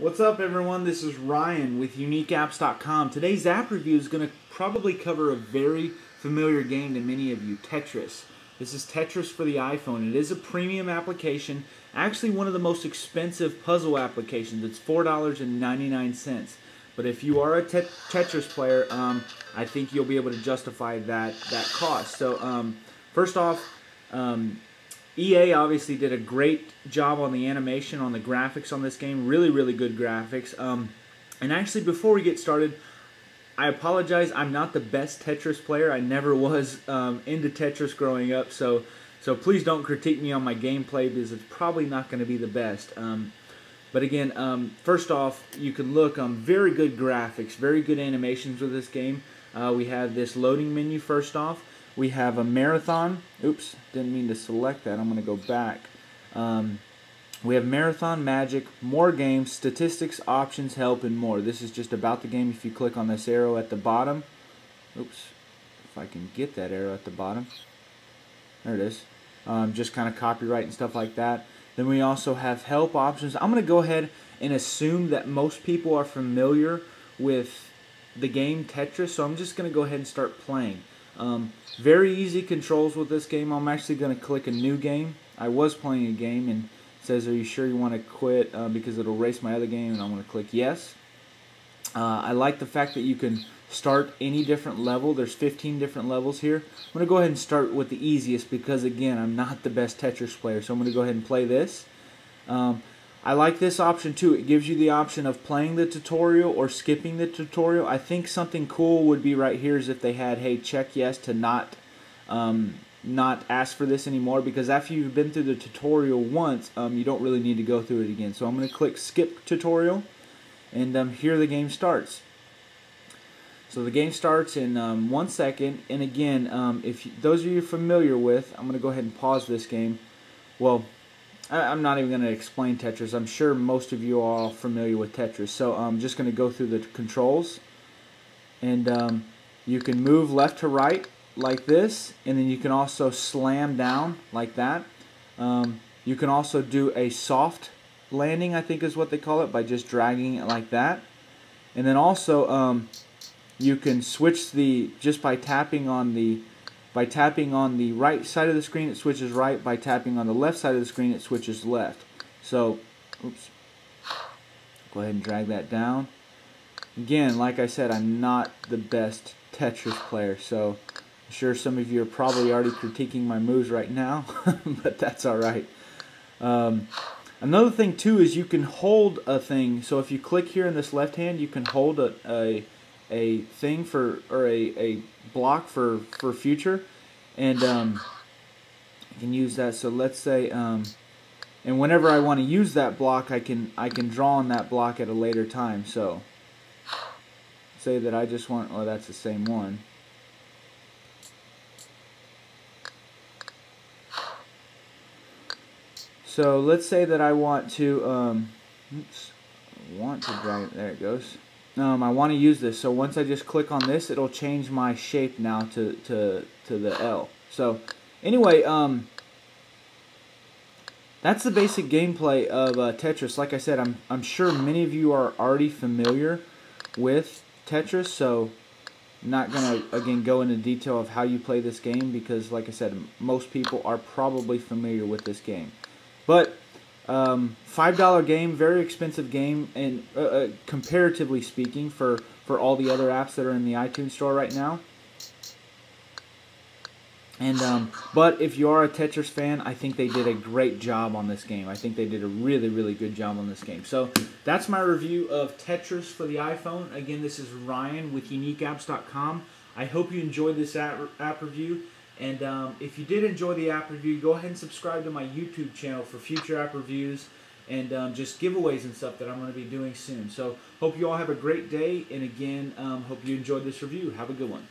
What's up, everyone? This is Ryan with UniqueApps.com. Today's app review is going to probably cover a very familiar game to many of you Tetris. This is Tetris for the iPhone. It is a premium application, actually, one of the most expensive puzzle applications. It's $4.99. But if you are a Tetris player, um, I think you'll be able to justify that, that cost. So, um, first off, um, EA obviously did a great job on the animation, on the graphics on this game. Really, really good graphics. Um, and actually, before we get started, I apologize. I'm not the best Tetris player. I never was um, into Tetris growing up, so so please don't critique me on my gameplay because it's probably not going to be the best. Um, but again, um, first off, you can look on very good graphics, very good animations with this game. Uh, we have this loading menu first off. We have a marathon. Oops, didn't mean to select that. I'm going to go back. Um, we have marathon, magic, more games, statistics, options, help, and more. This is just about the game. If you click on this arrow at the bottom, oops, if I can get that arrow at the bottom. There it is. Um, just kind of copyright and stuff like that. Then we also have help options. I'm going to go ahead and assume that most people are familiar with the game Tetris, so I'm just going to go ahead and start playing. Um, very easy controls with this game. I'm actually going to click a new game. I was playing a game and says, are you sure you want to quit uh, because it'll erase my other game and I'm going to click yes. Uh, I like the fact that you can start any different level. There's 15 different levels here. I'm going to go ahead and start with the easiest because again, I'm not the best Tetris player. So I'm going to go ahead and play this. Um, I like this option too. It gives you the option of playing the tutorial or skipping the tutorial. I think something cool would be right here is if they had, hey, check yes to not um, not ask for this anymore because after you've been through the tutorial once, um, you don't really need to go through it again. So I'm going to click skip tutorial and um, here the game starts. So the game starts in um, one second and again, um, if you, those of you familiar with, I'm going to go ahead and pause this game. Well, I'm not even going to explain Tetris. I'm sure most of you are familiar with Tetris. So I'm just going to go through the controls. And um, you can move left to right like this. And then you can also slam down like that. Um, you can also do a soft landing, I think is what they call it, by just dragging it like that. And then also um, you can switch the, just by tapping on the by tapping on the right side of the screen, it switches right. By tapping on the left side of the screen, it switches left. So, oops. Go ahead and drag that down. Again, like I said, I'm not the best Tetris player, so I'm sure some of you are probably already critiquing my moves right now, but that's alright. Um, another thing, too, is you can hold a thing. So if you click here in this left hand, you can hold a, a a thing for or a, a block for for future. And um, I can use that. So let's say um, and whenever I want to use that block I can I can draw on that block at a later time. So say that I just want oh that's the same one. So let's say that I want to um, oops, want to drag there it goes um, I want to use this. So once I just click on this, it'll change my shape now to, to, to the L. So anyway, um, that's the basic gameplay of uh, Tetris. Like I said, I'm, I'm sure many of you are already familiar with Tetris, so I'm not going to, again, go into detail of how you play this game because, like I said, most people are probably familiar with this game. But um, Five dollar game, very expensive game, and uh, uh, comparatively speaking, for for all the other apps that are in the iTunes store right now. And um, but if you are a Tetris fan, I think they did a great job on this game. I think they did a really really good job on this game. So that's my review of Tetris for the iPhone. Again, this is Ryan with UniqueApps.com. I hope you enjoyed this app, app review. And um, if you did enjoy the app review, go ahead and subscribe to my YouTube channel for future app reviews and um, just giveaways and stuff that I'm going to be doing soon. So hope you all have a great day. And again, um, hope you enjoyed this review. Have a good one.